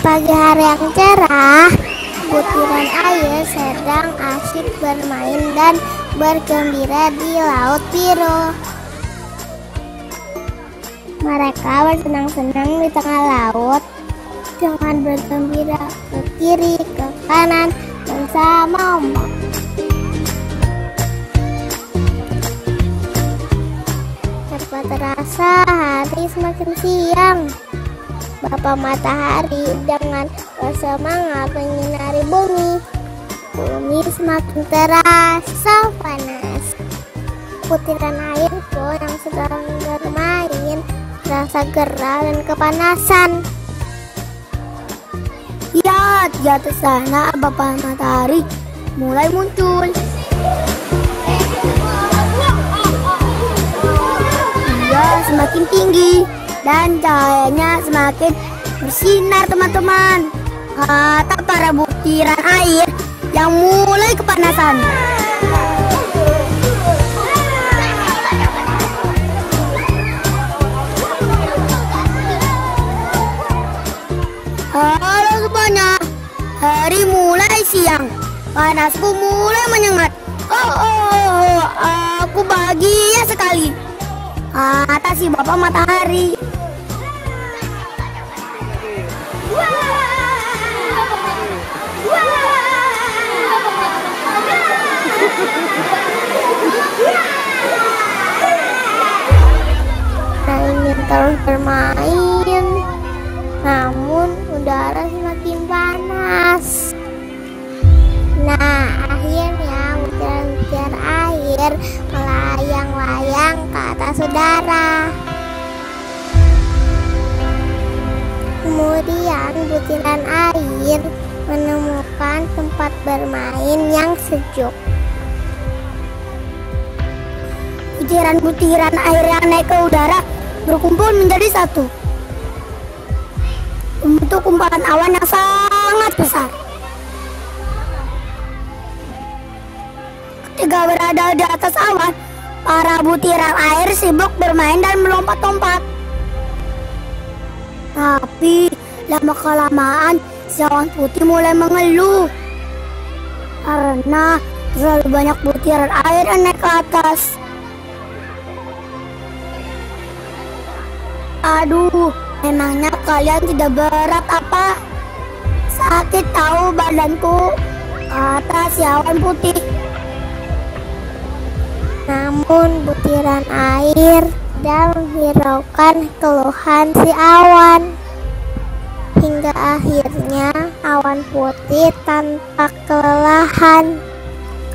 pagi hari yang cerah, butiran air sedang asyik bermain dan bergembira di laut biru. Mereka bersenang-senang di tengah laut dengan bergembira ke kiri, ke kanan, bersama ombak. Terasa hari semakin siang. Bapak matahari dengan bersemangat menyinari bumi. Bumi semakin terasa panas. Butiran air pun yang sedang bermain terasa gerah dan kepanasan. Lihat di atas sana Bapak Matahari mulai muncul. Dia semakin tinggi dan cahayanya semakin bersinar teman-teman. Kata para butiran air yang mulai kepanasan. Halo semuanya, hari mulai siang, panasku mulai menyengat. Oh, oh, oh, aku bahagia sekali. Kata si bapak matahari. Bermain, namun udara semakin panas. Nah, akhirnya butiran-butiran air melayang-layang ke atas udara. Kemudian butiran air menemukan tempat bermain yang sejuk. Butiran-butiran air yang naik ke udara berkumpul menjadi satu. Membentuk kumparan awan yang sangat besar. Ketika berada di atas awan, para butiran air sibuk bermain dan melompat-lompat. Tapi lama kelamaan si awan putih mulai mengeluh karena terlalu banyak butiran air yang naik ke atas. Aduh, emangnya kalian tidak berat apa? Sakit tahu badanku, kata si awan putih. Namun butiran air dan menghiraukan keluhan si awan. Hingga akhirnya awan putih tanpa kelelahan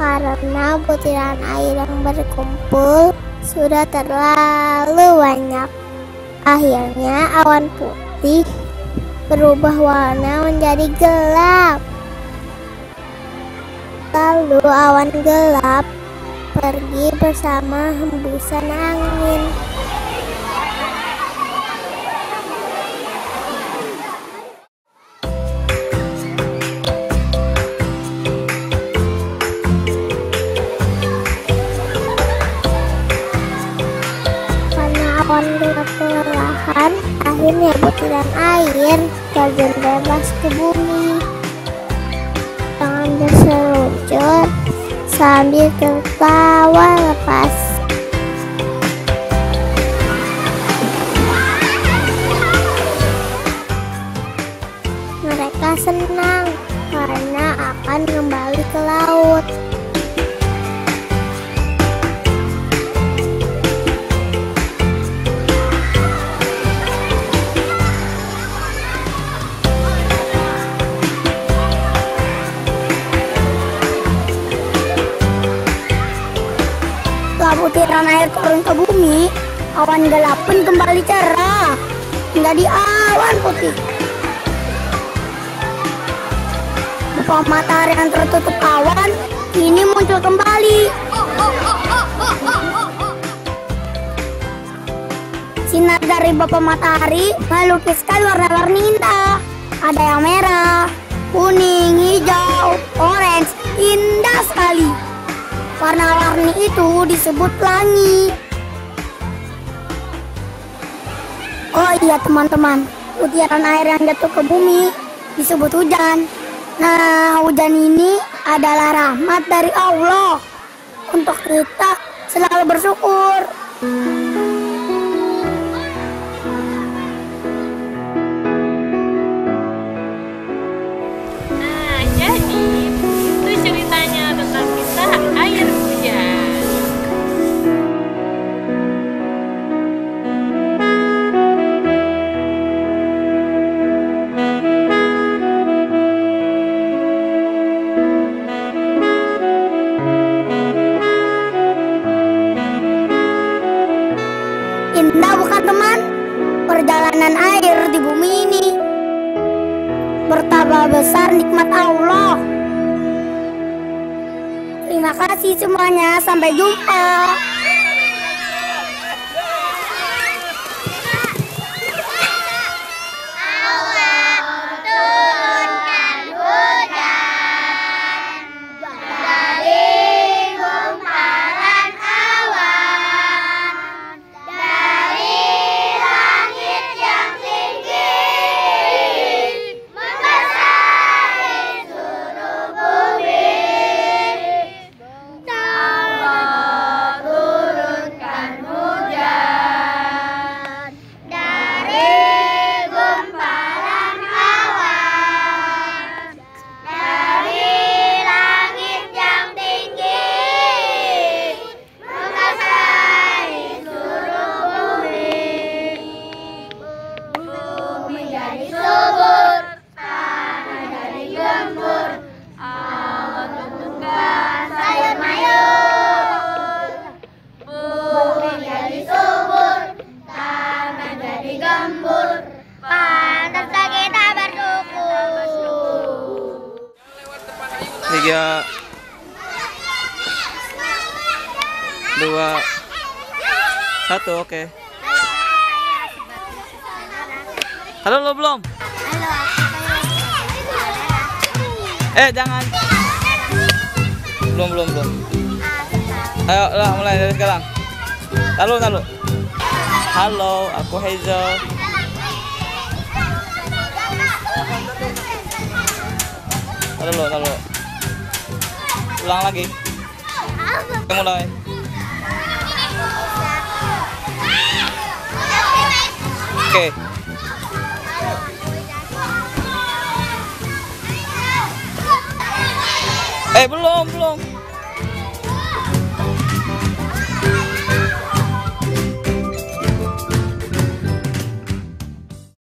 karena butiran air yang berkumpul sudah terlalu banyak. Akhirnya awan putih berubah warna menjadi gelap. Lalu awan gelap pergi bersama hembusan angin. Akhirnya butiran air terjun bebas ke bumi. Dengan berseluncur sambil tertawa lepas. Mereka senang karena akan kembali butiran air turun ke bumi, awan gelap pun kembali cerah. Menjadi awan putih. Beberapa matahari yang tertutup awan, kini muncul kembali. Sinar dari bapak matahari melukiskan warna-warni indah. Ada yang merah, kuning, hijau, orange, indah sekali. Warna-warni itu disebut pelangi. Oh iya teman-teman, butiran air yang jatuh ke bumi disebut hujan. Nah, hujan ini adalah rahmat dari Allah untuk kita selalu bersyukur. Nah, Bertambah besar nikmat Allah. Terima kasih semuanya, sampai jumpa. Tiga dua. Satu oke. Halo lo belum? Eh jangan. Belum belum belum. Ayo lah mulai dari sekarang. Lalu lalu. Halo aku Hazel. Halo, halo. Ulang lagi. Mulai. Oke. Eh, belum, belum.